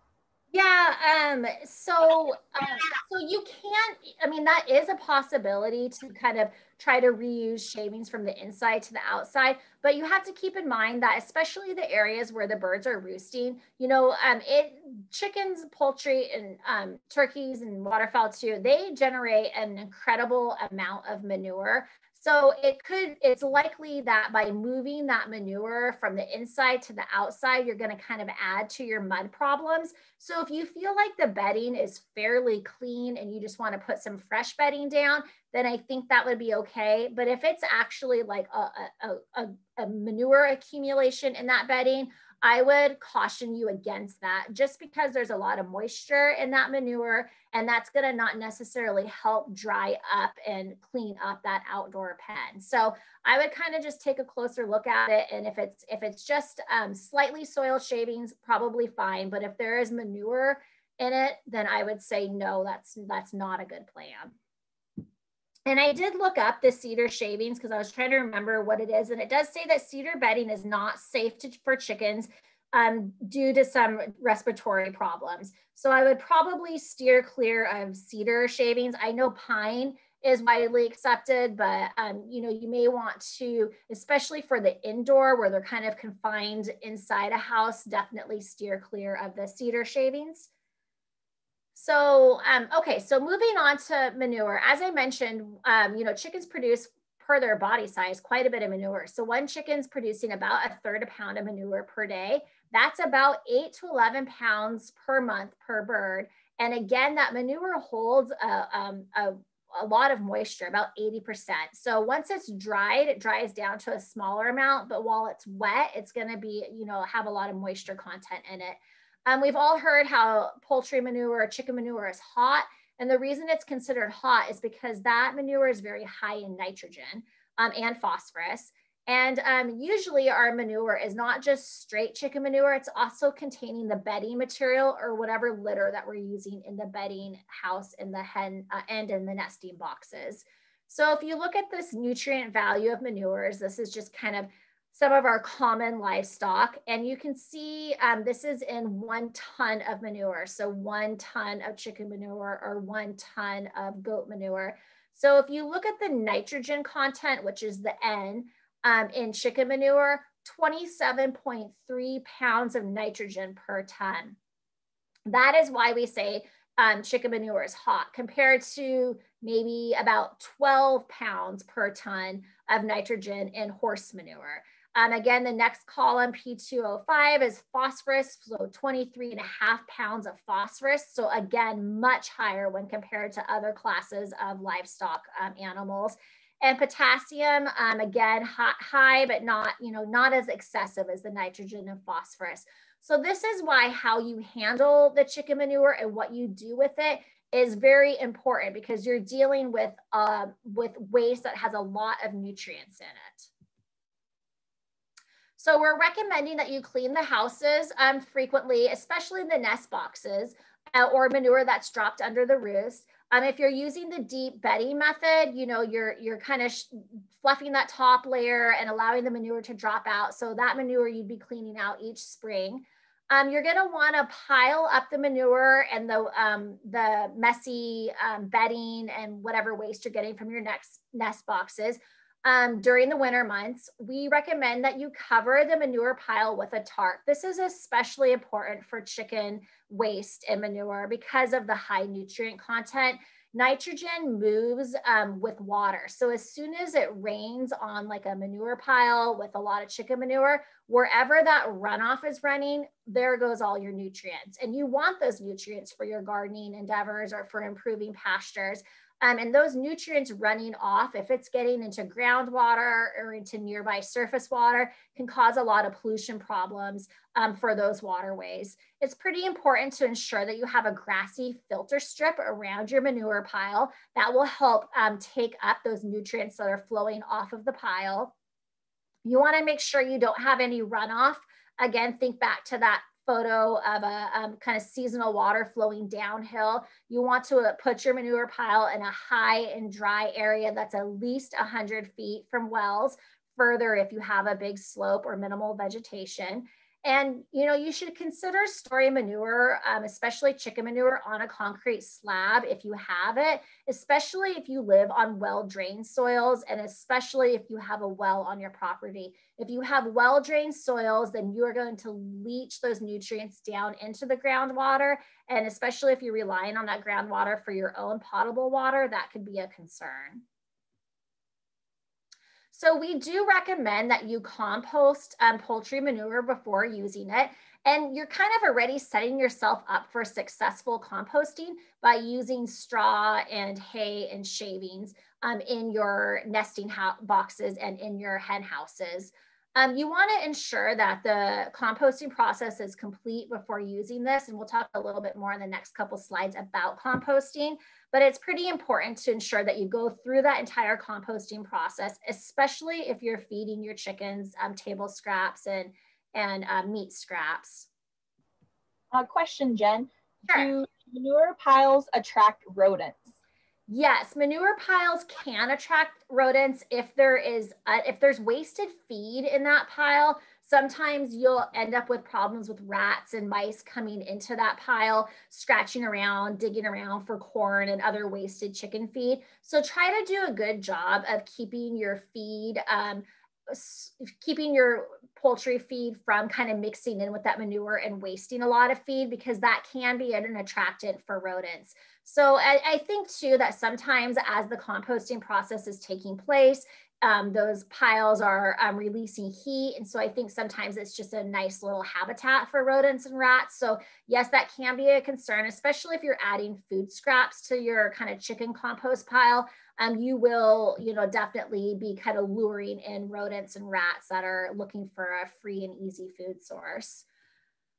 Yeah. Um, so, uh, so you can't, I mean, that is a possibility to kind of try to reuse shavings from the inside to the outside, but you have to keep in mind that especially the areas where the birds are roosting, you know, um, it, chickens, poultry, and um, turkeys and waterfowl too, they generate an incredible amount of manure. So it could, it's likely that by moving that manure from the inside to the outside, you're going to kind of add to your mud problems. So if you feel like the bedding is fairly clean and you just want to put some fresh bedding down, then I think that would be okay. But if it's actually like a, a, a, a manure accumulation in that bedding, I would caution you against that just because there's a lot of moisture in that manure and that's going to not necessarily help dry up and clean up that outdoor pen. So I would kind of just take a closer look at it. And if it's, if it's just um, slightly soil shavings, probably fine. But if there is manure in it, then I would say, no, that's, that's not a good plan. And I did look up the cedar shavings because I was trying to remember what it is. And it does say that cedar bedding is not safe to, for chickens um, due to some respiratory problems. So I would probably steer clear of cedar shavings. I know pine is widely accepted, but um, you know, you may want to, especially for the indoor where they're kind of confined inside a house, definitely steer clear of the cedar shavings. So, um, okay, so moving on to manure. As I mentioned, um, you know, chickens produce per their body size quite a bit of manure. So one chicken's producing about a third a pound of manure per day. That's about eight to 11 pounds per month per bird. And again, that manure holds a, um, a, a lot of moisture, about 80%. So once it's dried, it dries down to a smaller amount, but while it's wet, it's gonna be, you know, have a lot of moisture content in it. Um, we've all heard how poultry manure or chicken manure is hot. And the reason it's considered hot is because that manure is very high in nitrogen um, and phosphorus. And um, usually our manure is not just straight chicken manure, it's also containing the bedding material or whatever litter that we're using in the bedding house in the hen uh, and in the nesting boxes. So if you look at this nutrient value of manures, this is just kind of some of our common livestock. And you can see um, this is in one ton of manure. So one ton of chicken manure or one ton of goat manure. So if you look at the nitrogen content, which is the N um, in chicken manure, 27.3 pounds of nitrogen per ton. That is why we say um, chicken manure is hot compared to maybe about 12 pounds per ton of nitrogen in horse manure. Um, again, the next column, P2O5, is phosphorus, so 23 and a half pounds of phosphorus. So again, much higher when compared to other classes of livestock um, animals. And potassium, um, again, high, high, but not, you know, not as excessive as the nitrogen and phosphorus. So this is why how you handle the chicken manure and what you do with it is very important because you're dealing with, uh, with waste that has a lot of nutrients in it. So we're recommending that you clean the houses um, frequently, especially the nest boxes uh, or manure that's dropped under the roost. Um, if you're using the deep bedding method, you know, you're, you're kind of fluffing that top layer and allowing the manure to drop out. So that manure you'd be cleaning out each spring. Um, you're going to want to pile up the manure and the, um, the messy um, bedding and whatever waste you're getting from your next nest boxes um, during the winter months, we recommend that you cover the manure pile with a tarp. This is especially important for chicken waste and manure because of the high nutrient content. Nitrogen moves um, with water. So as soon as it rains on like a manure pile with a lot of chicken manure, wherever that runoff is running, there goes all your nutrients. And you want those nutrients for your gardening endeavors or for improving pastures. Um, and those nutrients running off, if it's getting into groundwater or into nearby surface water, can cause a lot of pollution problems um, for those waterways. It's pretty important to ensure that you have a grassy filter strip around your manure pile that will help um, take up those nutrients that are flowing off of the pile. You wanna make sure you don't have any runoff. Again, think back to that photo of a um, kind of seasonal water flowing downhill. You want to uh, put your manure pile in a high and dry area that's at least 100 feet from wells, further if you have a big slope or minimal vegetation. And you know, you should consider storing manure, um, especially chicken manure, on a concrete slab if you have it, especially if you live on well-drained soils, and especially if you have a well on your property. If you have well-drained soils, then you are going to leach those nutrients down into the groundwater, and especially if you're relying on that groundwater for your own potable water, that could be a concern. So we do recommend that you compost um, poultry manure before using it. And you're kind of already setting yourself up for successful composting by using straw and hay and shavings um, in your nesting boxes and in your hen houses. Um, you want to ensure that the composting process is complete before using this. And we'll talk a little bit more in the next couple slides about composting, but it's pretty important to ensure that you go through that entire composting process, especially if you're feeding your chickens um, table scraps and, and uh, meat scraps. Uh, question, Jen. Sure. Do manure piles attract rodents? Yes, manure piles can attract rodents if there is if there's wasted feed in that pile. Sometimes you'll end up with problems with rats and mice coming into that pile, scratching around, digging around for corn and other wasted chicken feed. So try to do a good job of keeping your feed, um, keeping your poultry feed from kind of mixing in with that manure and wasting a lot of feed because that can be an attractant for rodents. So I, I think too that sometimes as the composting process is taking place, um, those piles are um, releasing heat. And so I think sometimes it's just a nice little habitat for rodents and rats. So yes, that can be a concern, especially if you're adding food scraps to your kind of chicken compost pile. Um, you will, you know, definitely be kind of luring in rodents and rats that are looking for a free and easy food source.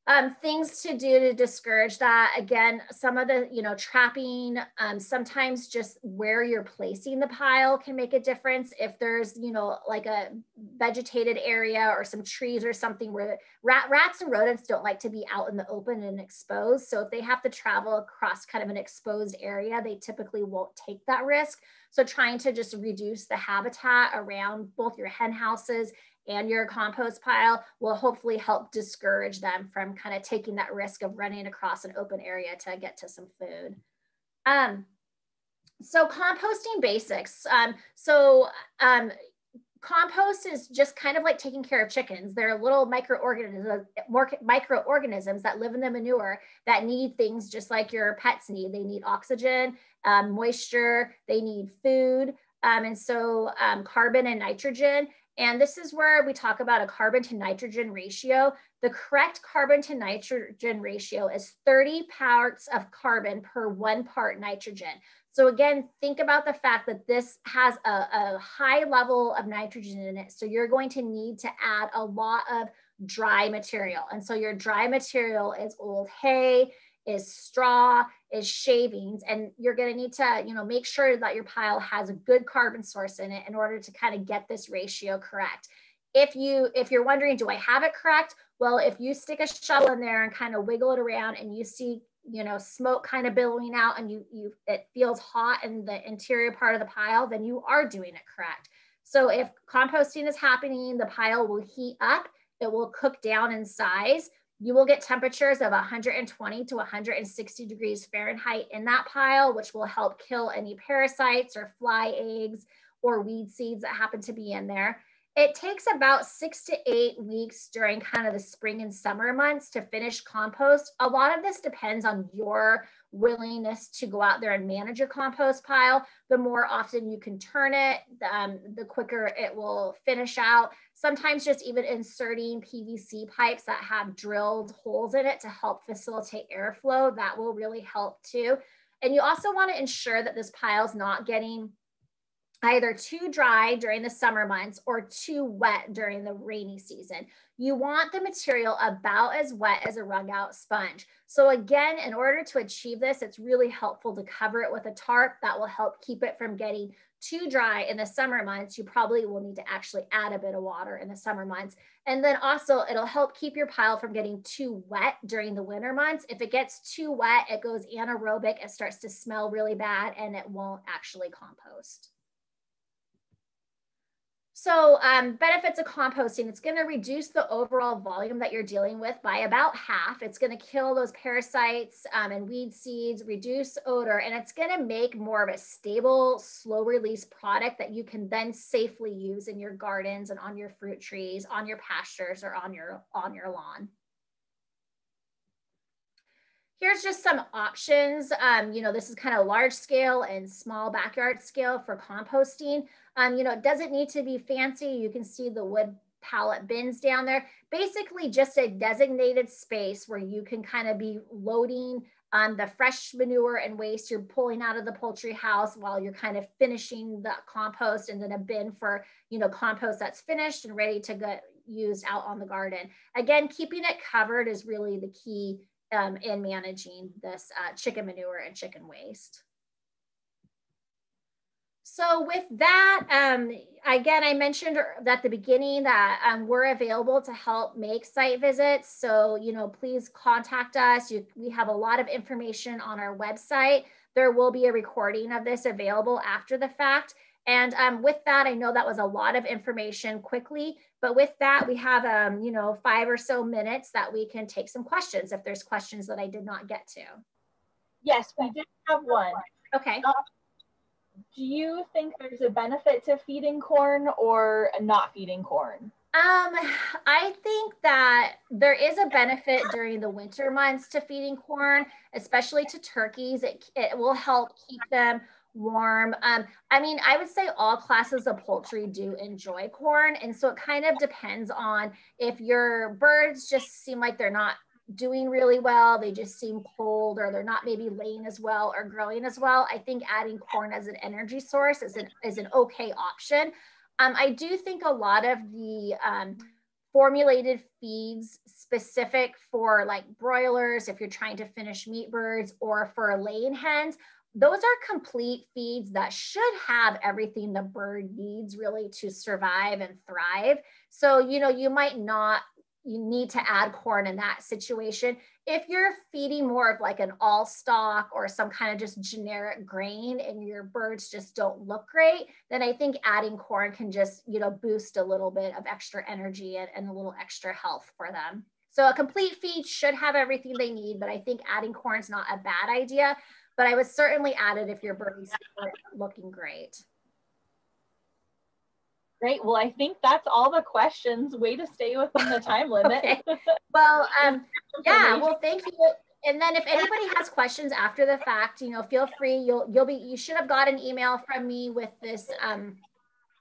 Um, things to do to discourage that. Again some of the you know trapping um, sometimes just where you're placing the pile can make a difference. If there's you know like a vegetated area or some trees or something where rat, rats and rodents don't like to be out in the open and exposed. So if they have to travel across kind of an exposed area they typically won't take that risk. So trying to just reduce the habitat around both your hen houses and your compost pile will hopefully help discourage them from kind of taking that risk of running across an open area to get to some food. Um, so composting basics. Um, so um, compost is just kind of like taking care of chickens. They're little microorganisms, microorganisms that live in the manure that need things just like your pets need. They need oxygen, um, moisture, they need food. Um, and so um, carbon and nitrogen. And this is where we talk about a carbon to nitrogen ratio. The correct carbon to nitrogen ratio is 30 parts of carbon per one part nitrogen. So again, think about the fact that this has a, a high level of nitrogen in it. So you're going to need to add a lot of dry material. And so your dry material is old hay, is straw, is shavings, and you're going to need to, you know, make sure that your pile has a good carbon source in it in order to kind of get this ratio correct. If you if you're wondering, do I have it correct? Well, if you stick a shovel in there and kind of wiggle it around and you see, you know, smoke kind of billowing out and you you it feels hot in the interior part of the pile, then you are doing it correct. So if composting is happening, the pile will heat up, it will cook down in size you will get temperatures of 120 to 160 degrees Fahrenheit in that pile, which will help kill any parasites or fly eggs or weed seeds that happen to be in there. It takes about six to eight weeks during kind of the spring and summer months to finish compost. A lot of this depends on your willingness to go out there and manage your compost pile. The more often you can turn it, um, the quicker it will finish out. Sometimes just even inserting PVC pipes that have drilled holes in it to help facilitate airflow, that will really help too. And you also want to ensure that this pile is not getting either too dry during the summer months or too wet during the rainy season. You want the material about as wet as a wrung out sponge. So again, in order to achieve this, it's really helpful to cover it with a tarp that will help keep it from getting too dry in the summer months. You probably will need to actually add a bit of water in the summer months. And then also it'll help keep your pile from getting too wet during the winter months. If it gets too wet, it goes anaerobic, it starts to smell really bad and it won't actually compost. So um, benefits of composting, it's going to reduce the overall volume that you're dealing with by about half. It's going to kill those parasites um, and weed seeds, reduce odor, and it's going to make more of a stable, slow release product that you can then safely use in your gardens and on your fruit trees, on your pastures, or on your, on your lawn. Here's just some options. Um, you know, this is kind of large scale and small backyard scale for composting. Um, you know, it doesn't need to be fancy. You can see the wood pallet bins down there. Basically just a designated space where you can kind of be loading um, the fresh manure and waste you're pulling out of the poultry house while you're kind of finishing the compost and then a bin for, you know, compost that's finished and ready to get used out on the garden. Again, keeping it covered is really the key um, in managing this uh, chicken manure and chicken waste. So with that, um, again, I mentioned at the beginning that um, we're available to help make site visits. So, you know, please contact us. You, we have a lot of information on our website. There will be a recording of this available after the fact. And um, with that, I know that was a lot of information quickly, but with that, we have, um, you know, five or so minutes that we can take some questions if there's questions that I did not get to. Yes, we did have one. Okay. Uh, do you think there's a benefit to feeding corn or not feeding corn? Um, I think that there is a benefit during the winter months to feeding corn, especially to turkeys. It, it will help keep them warm. Um, I mean, I would say all classes of poultry do enjoy corn. And so it kind of depends on if your birds just seem like they're not doing really well, they just seem cold, or they're not maybe laying as well or growing as well. I think adding corn as an energy source is an, is an okay option. Um, I do think a lot of the um, formulated feeds specific for like broilers, if you're trying to finish meat birds or for laying hens, those are complete feeds that should have everything the bird needs really to survive and thrive. So, you know, you might not you need to add corn in that situation. If you're feeding more of like an all stock or some kind of just generic grain and your birds just don't look great, then I think adding corn can just, you know, boost a little bit of extra energy and, and a little extra health for them. So a complete feed should have everything they need, but I think adding corn is not a bad idea. But I would certainly add it if your birds are looking great. Great. Well, I think that's all the questions. Way to stay within the time *laughs* limit. okay. Well, um, *laughs* yeah. Well, thank you. And then if anybody has questions after the fact, you know, feel free. You'll you'll be you should have got an email from me with this um,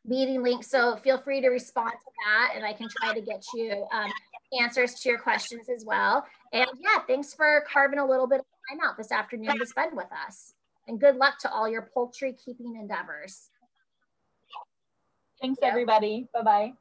meeting link. So feel free to respond to that, and I can try to get you um, answers to your questions as well. And yeah, thanks for carving a little bit of time out this afternoon to spend with us. And good luck to all your poultry keeping endeavors. Thanks, everybody. Bye bye.